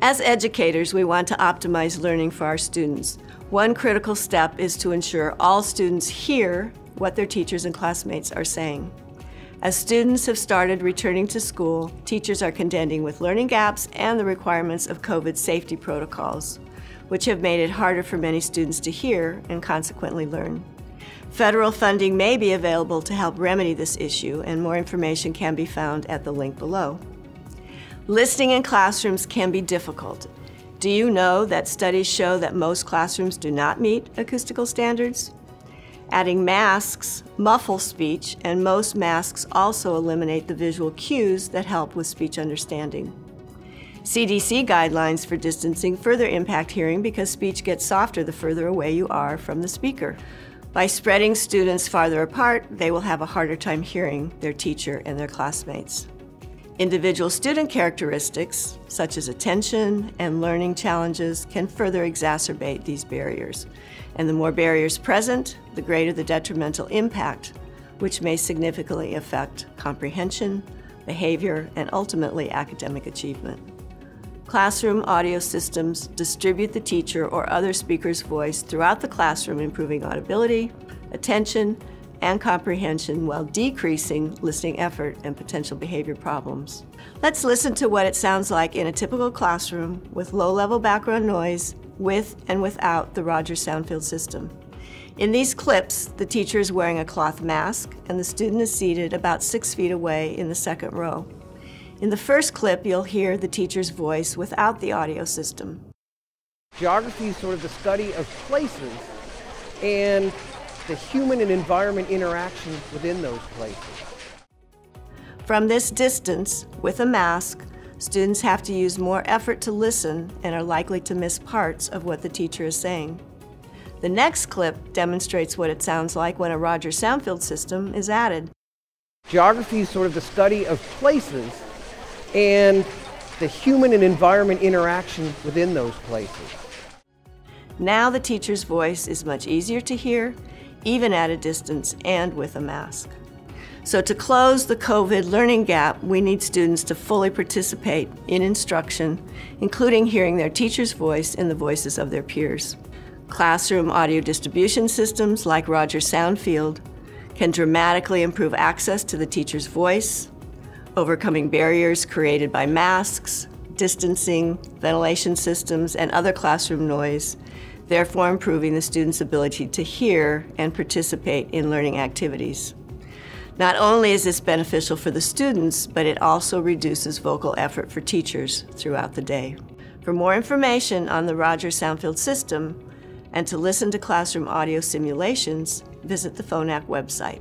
As educators, we want to optimize learning for our students. One critical step is to ensure all students hear what their teachers and classmates are saying. As students have started returning to school, teachers are contending with learning gaps and the requirements of COVID safety protocols, which have made it harder for many students to hear and consequently learn. Federal funding may be available to help remedy this issue, and more information can be found at the link below. Listening in classrooms can be difficult. Do you know that studies show that most classrooms do not meet acoustical standards? Adding masks muffle speech, and most masks also eliminate the visual cues that help with speech understanding. CDC guidelines for distancing further impact hearing because speech gets softer the further away you are from the speaker. By spreading students farther apart, they will have a harder time hearing their teacher and their classmates. Individual student characteristics, such as attention and learning challenges, can further exacerbate these barriers. And the more barriers present, the greater the detrimental impact, which may significantly affect comprehension, behavior, and ultimately academic achievement. Classroom audio systems distribute the teacher or other speaker's voice throughout the classroom, improving audibility, attention, and comprehension while decreasing listening effort and potential behavior problems. Let's listen to what it sounds like in a typical classroom with low-level background noise with and without the Rogers Soundfield system. In these clips, the teacher is wearing a cloth mask and the student is seated about six feet away in the second row. In the first clip, you'll hear the teacher's voice without the audio system. Geography is sort of the study of places and the human and environment interaction within those places. From this distance, with a mask, students have to use more effort to listen and are likely to miss parts of what the teacher is saying. The next clip demonstrates what it sounds like when a Rogers Soundfield system is added. Geography is sort of the study of places and the human and environment interaction within those places. Now the teacher's voice is much easier to hear even at a distance and with a mask. So to close the COVID learning gap, we need students to fully participate in instruction, including hearing their teacher's voice and the voices of their peers. Classroom audio distribution systems like Rogers Soundfield can dramatically improve access to the teacher's voice, overcoming barriers created by masks, distancing, ventilation systems, and other classroom noise, therefore improving the student's ability to hear and participate in learning activities. Not only is this beneficial for the students, but it also reduces vocal effort for teachers throughout the day. For more information on the Rogers Soundfield system and to listen to classroom audio simulations, visit the Phonak website.